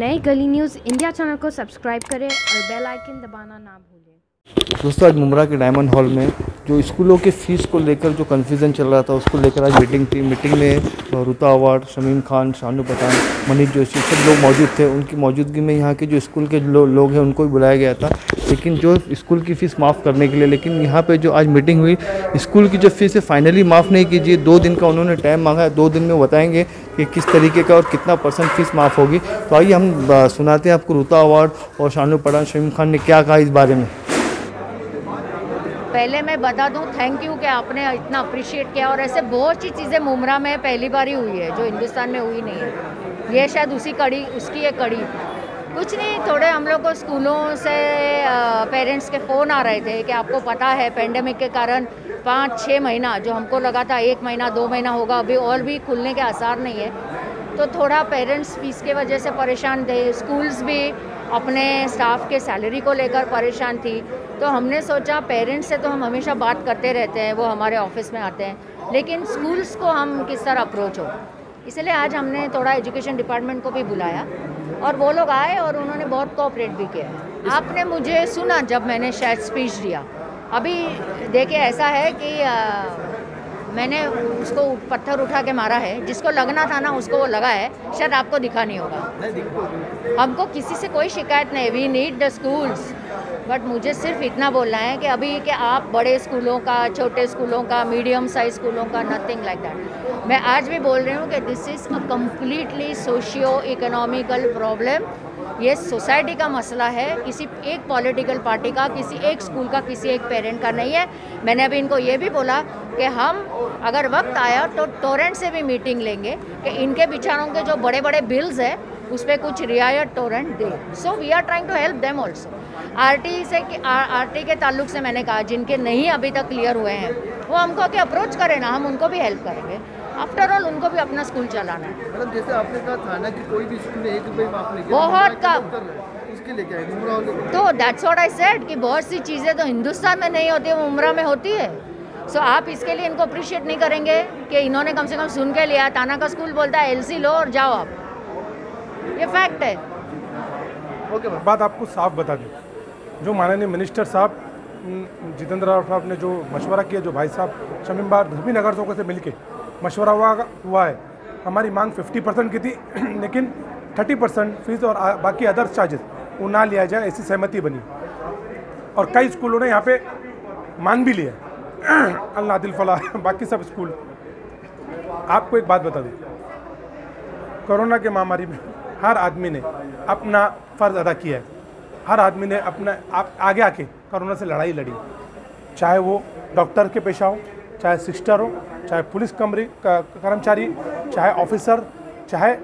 नए गली news India channel को सब्सक्राइब करें और बेल आइकन दबाना ना भूलें। दोस्तों आज मुमरा के डायमंड हॉल में जो स्कूलों के फ़ीस को लेकर जो कन्फ्यूज़न चल रहा था उसको लेकर आज मीटिंग थी। मीटिंग में रुता अवार्ड शमीम खान शानू पठान मनीष जोशी सब लोग मौजूद थे। उनकी मौजूदगी में यहाँ के जो स्कूल के लो, लोग हैं उनको भी बुलाया गया था। लेकिन जो स्कूल की फ़ीस माफ़ करने के लिए, लेकिन यहाँ पे जो आज मीटिंग हुई, स्कूल की जो फ़ीस है फाइनली माफ़ नहीं कीजिए। दो दिन का उन्होंने टाइम मांगा है दो दिन में बताएँगे कि किस तरीके का और कितना परसेंट फ़ीस माफ़ होगी। तो आइए हम सुनाते हैं आपको रुता अवार्ड और शानू पठान, शमीम खान ने क्या कहा इस बारे में। पहले मैं बता दूँ थैंक यू कि आपने इतना अप्रिशिएट किया और ऐसे बहुत सी चीज़ें मुमरा में पहली बार ही हुई है, जो हिंदुस्तान में हुई नहीं है। ये शायद उसी कड़ी, उसकी एक कड़ी। कुछ नहीं, थोड़े हम लोग को स्कूलों से पेरेंट्स के फ़ोन आ रहे थे कि आपको पता है पेंडेमिक के कारण पाँच छः महीना, जो हमको लगा था एक महीना, दो महीना होगा, अभी और भी खुलने के आसार नहीं है। तो थोड़ा पेरेंट्स फ़ीस के वजह से परेशान थे। स्कूल्स भी अपने स्टाफ के सैलरी को लेकर परेशान थी। तो हमने सोचा पेरेंट्स से तो हम हमेशा बात करते रहते हैं, वो हमारे ऑफ़िस में आते हैं। लेकिन स्कूल्स को हम किस तरह अप्रोच हो? इसलिए आज हमने थोड़ा एजुकेशन डिपार्टमेंट को भी बुलाया। और वो लोग आए और उन्होंने बहुत कोऑपरेट भी किया। आपने मुझे सुना जब मैंने शायद स्पीच दिया। अभी देखिए ऐसा है कि मैंने उसको पत्थर उठा के मारा है। जिसको लगना था ना उसको वो लगा है। शायद आपको दिखा नहीं होगा। हमको किसी से कोई शिकायत नहीं। We need the schools but मुझे सिर्फ़ इतना बोलना है कि अभी कि आप बड़े स्कूलों का छोटे स्कूलों का मीडियम साइज़ स्कूलों का नथिंग लाइक दैट मैं आज भी बोल रही हूँ कि this is a completely socio economical problem ये सोसाइटी का मसला है, किसी एक पॉलिटिकल पार्टी का, किसी एक स्कूल का, किसी एक पेरेंट का नहीं है। मैंने अभी इनको ये भी बोला कि हम अगर वक्त आया तो टोरेंट से भी मीटिंग लेंगे कि इनके बिचारों के जो बड़े बड़े बिल्स हैं, उस पर कुछ रियायत Torrent they. So we are trying to help them also RT से आर टी के ताल्लुक से मैंने कहा, जिनके नहीं अभी तक क्लियर हुए हैं, वो हमको कि अप्रोच करें ना, हम उनको भी हेल्प करेंगे। आफ्टर ऑल उनको भी अपना स्कूल चलाना है। मतलब जैसे आपने कहा था ना कि कोई भी स्कूल ने एक रुपये माफ़ नहीं किया। बहुत कम। उसके लेके आए तो दैट्स व्हाट आई सेड कि बहुत सी चीज़ें तो हिंदुस्तान में नहीं होती वो उम्र में होती है। सो so, आप इसके लिए इनको अप्रिशिएट नहीं करेंगे कि इन्होंने कम से कम सुन के लिया। ताना का स्कूल बोलता है एलसी लो और जाओ आप। ये फैक्ट है। Okay ma'am. बात आपको साफ़ बता दूँ। जो माननीय मिनिस्टर साहब जितेंद्र राव साहब ने जो मशवरा किया जो भाई साहब शमीम बार धर्मी नगर चौक से मिलके मशवरा हुआ हुआ है। हमारी मांग 50 परसेंट की थी, लेकिन 30 परसेंट फ़ीस और बाकी अदर्स चार्जेस वो ना लिया जाए, ऐसी सहमति बनी। और कई स्कूलों ने यहाँ पे मान भी लिया अल्लाह दिल फला, बाकी सब स्कूल। आपको एक बात बता दूँ। कोरोना के महामारी में हर आदमी ने अपना फ़र्ज़ अदा किया है। हर आदमी ने अपना, आप, आगे आके कोरोना से लड़ाई लड़ी। चाहे वो डॉक्टर के पेशा हो, चाहे सिस्टर हो चाहे पुलिस कमरी कर्मचारी, चाहे ऑफिसर चाहे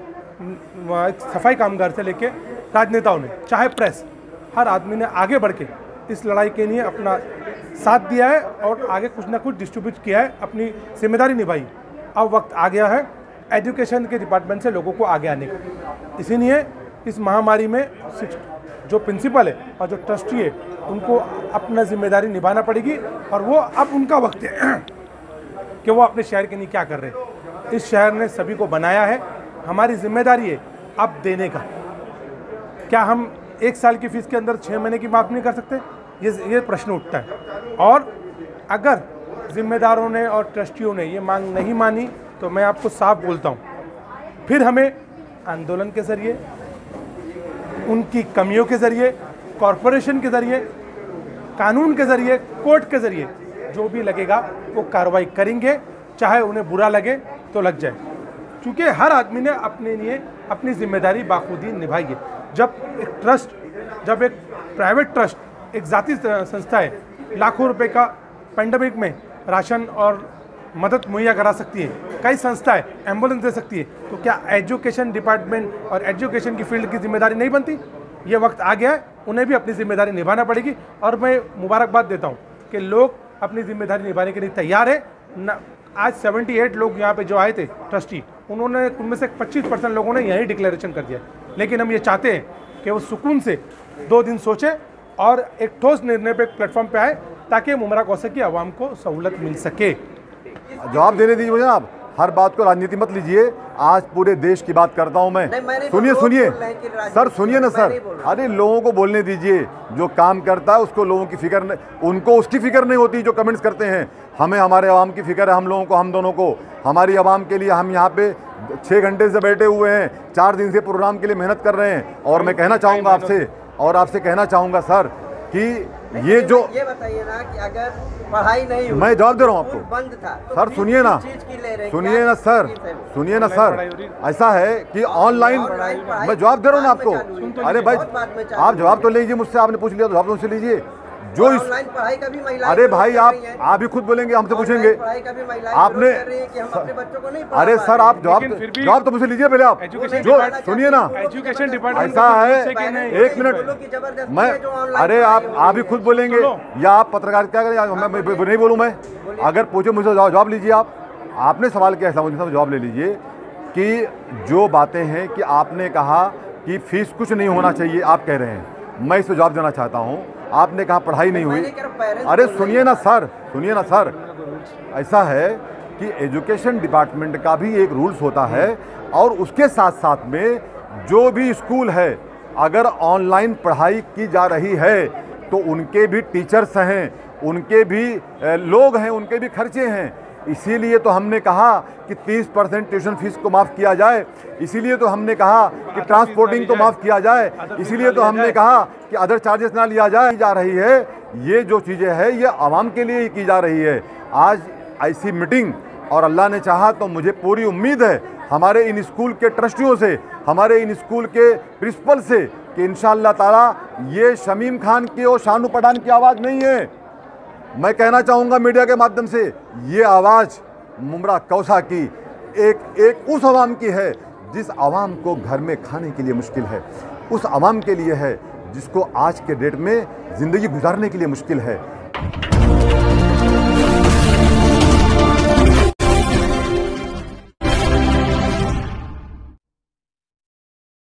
सफ़ाई कामगार से लेके राजनेताओं ने, चाहे प्रेस हर आदमी ने आगे बढ़ के इस लड़ाई के लिए अपना साथ दिया है और आगे कुछ ना कुछ डिस्ट्रीब्यूट किया है, अपनी ज़िम्मेदारी निभाई। अब वक्त आ गया है एजुकेशन के डिपार्टमेंट से लोगों को आगे आने का। इसीलिए इस महामारी में जो प्रिंसिपल है और जो ट्रस्टी है, उनको अपना ज़िम्मेदारी निभाना पड़ेगी और वो अब उनका वक्त है। कि वो अपने शहर के लिए क्या कर रहे इस शहर ने सभी को बनाया है। हमारी ज़िम्मेदारी है अब देने का। क्या हम एक साल की फ़ीस के अंदर छः महीने की माफ़ नहीं कर सकते? ये ये प्रश्न उठता है। और अगर जिम्मेदारों ने और ट्रस्टियों ने ये मांग नहीं मानी तो मैं आपको साफ़ बोलता हूँ, फिर हमें आंदोलन के ज़रिए, उनकी कमियों के ज़रिए, कॉरपोरेशन के ज़रिए, कानून के ज़रिए, कोर्ट के ज़रिए जो भी लगेगा वो कार्रवाई करेंगे, चाहे उन्हें बुरा लगे तो लग जाए। क्योंकि हर आदमी ने अपने लिए अपनी ज़िम्मेदारी बाखुदी निभाई है। जब एक ट्रस्ट जब एक प्राइवेट ट्रस्ट एक जाति संस्था है, लाखों रुपए का पेंडेमिक में राशन और मदद मुहैया करा सकती है, कई संस्थाएँ एंबुलेंस दे सकती है तो क्या एजुकेशन डिपार्टमेंट और एजुकेशन की फ़ील्ड की ज़िम्मेदारी नहीं बनती? ये वक्त आ गया है, उन्हें भी अपनी ज़िम्मेदारी निभाना पड़ेगी। और मैं मुबारकबाद देता हूँ कि लोग अपनी ज़िम्मेदारी निभाने के लिए तैयार है। न, आज 78 लोग यहाँ पे जो आए थे ट्रस्टी उन्होंने उनमें से 25 परसेंट लोगों ने यही डिक्लेरेशन कर दिया। लेकिन हम ये चाहते हैं कि वो सुकून से दो दिन सोचे और एक ठोस निर्णय पे प्लेटफॉर्म पे आए, ताकि मुमरा कौसे की आवाम को सहूलत मिल सके। जवाब देने दीजिए मुझे आप। हर बात को राजनीति मत लीजिए। आज पूरे देश की बात करता हूँ मैं। मैं सुनिए सुनिए। सर सुनिए ना सर। अरे लोगों को बोलने दीजिए। जो काम करता है उसको लोगों की फ़िक्र नहीं उनको उसकी फ़िक्र नहीं होती जो कमेंट्स करते हैं। हमें हमारे आवाम की फ़िक्र है हम लोगों को हम दोनों को। हमारी आवाम के लिए हम यहाँ पे छः घंटे से बैठे हुए हैं। चार दिन से प्रोग्राम के लिए मेहनत कर रहे हैं। और मैं कहना चाहूँगा आपसे और आपसे कहना चाहूँगा सर कि ये जो ये बताइए ना कि अगर पढ़ाई नहीं हुई मैं जवाब दे रहा हूँ आपको। बंद था तो सर सुनिए ना। किस चीज़ की ले रहे हैं? सुनिए ना सर? सुनिए ना सर। ऐसा है कि ऑनलाइन मैं जवाब दे रहा हूँ ना आपको। अरे भाई आप जवाब तो लीजिए मुझसे आपने पूछ लिया तो जवाब तो मुझसे लीजिए। जो इस पढ़ाई का भी महिलाएँ अरे भाई आप आप भी खुद बोलेंगे हमसे पूछेंगे। आपने विरोध कर रही हैं कि हम अपने बच्चों को नहीं पढ़ा अरे सर आप जवाब जवाब तो मुझे लीजिए पहले आप। जो सुनिए ना। एजुकेशन डिपार्टमेंट ऐसा है एक मिनट। मैं जो ऑनलाइन अरे आप हो आप भी खुद बोलेंगे या आप पत्रकार क्या करें? मैं नहीं बोलूँ मैं। अगर पूछे मुझे जवाब जवाब लीजिए आप। आपने सवाल किया ऐसा मुझे जवाब ले लीजिए कि जो बातें हैं कि आपने कहा कि फ़ीस कुछ नहीं होना चाहिए आप कह रहे हैं। मैं इस पर जवाब देना चाहता हूँ आपने कहा पढ़ाई नहीं हुई। अरे सुनिए ना सर सुनिए ना सर। ऐसा है कि एजुकेशन डिपार्टमेंट का भी एक रूल्स होता है और उसके साथ साथ में जो भी स्कूल है अगर ऑनलाइन पढ़ाई की जा रही है तो उनके भी टीचर्स हैं उनके भी लोग हैं उनके भी खर्चे हैं। इसीलिए तो हमने कहा कि 30 परसेंट ट्यूशन फ़ीस को माफ़ किया जाए। इसीलिए तो हमने कहा कि ट्रांसपोर्टिंग को माफ़ किया जाए। इसीलिए तो हमने कहा कि अदर चार्जेस ना लिया जाए। जा रही है, ये जो चीज़ें हैं, ये आवाम के लिए ही की जा रही है। आज ऐसी मीटिंग और अल्लाह ने चाहा तो मुझे पूरी उम्मीद है हमारे इन स्कूल के ट्रस्टियों से, हमारे इन स्कूल के प्रिंसिपल से कि इन ताला ये शमीम खान की और शानू पठान की आवाज़ नहीं है। मैं कहना चाहूँगा मीडिया के माध्यम से, ये आवाज़ मुमरा कौसा की, एक एक उस आवाम की है, जिस आवाम को घर में खाने के लिए मुश्किल है। उस आवाम के लिए है, जिसको आज के डेट में ज़िंदगी गुजारने के लिए मुश्किल है।